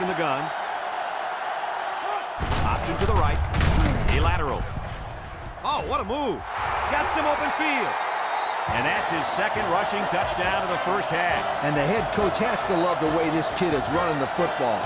in the gun. Option to the right. A lateral. Oh, what a move. Got some open field. And that's his second rushing touchdown of the first half. And the head coach has to love the way this kid is running the football.